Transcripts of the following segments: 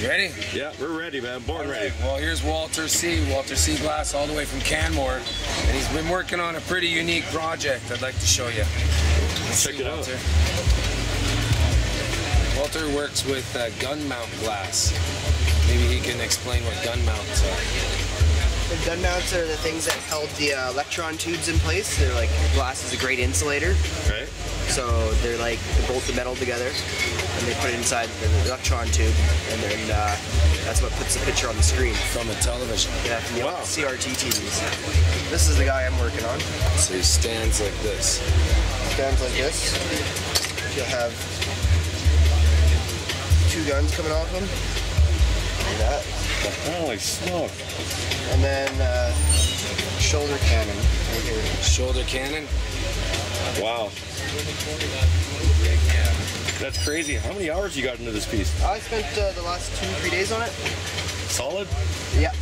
You ready? Yeah, we're ready, man. Born ready. Well, here's Walter C. Walter C. Glass, all the way from Canmore, and he's been working on a pretty unique project. I'd like to show you. Let's Check it out. Walter. Walter works with uh, gun mount glass. Maybe he can explain what gun mounts are. Gun mounts are the things that held the uh, electron tubes in place. They're like glass is a great insulator, Right? so they're like they bolt the metal together and they put it inside the electron tube, and then uh, that's what puts the picture on the screen. From the television. Yeah, from the Wow. CRT TVs. This is the guy I'm working on. So he stands like this. Stands like this. You'll have two guns coming off him. Like that. Holy smoke. And then uh, shoulder cannon right here. Shoulder cannon. Wow. That's crazy. How many hours you got into this piece? I spent uh, the last two, three days on it. Solid? Yeah.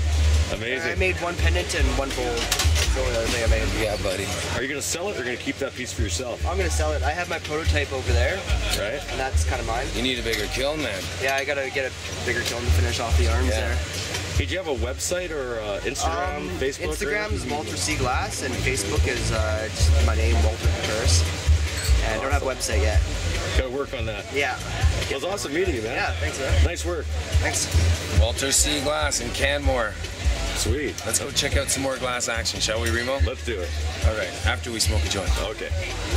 Amazing. I made one pendant and one bowl. That's the only other thing I made. Yeah, buddy. Are you gonna sell it or gonna keep that piece for yourself? I'm gonna sell it. I have my prototype over there, Right? and that's kind of mine. You need a bigger kiln, man. Yeah, I gotta get a bigger kiln to finish off the arms Yeah. there. Hey, do you have a website or uh, Instagram, Um, Facebook? or Instagram is? Walter C. Glass, and Facebook is uh, just my name, Walter Paris. And I don't have a website yet. Gotta work on that. Yeah. Well, it was awesome meeting you, man. Yeah, thanks, man. Nice work. Thanks. Walter C. Glass in Canmore. Sweet. Let's go check out some more glass action, shall we, Remo? Let's do it. All right, after we smoke a joint. Okay.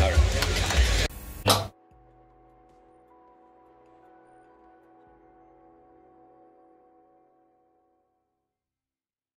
All right.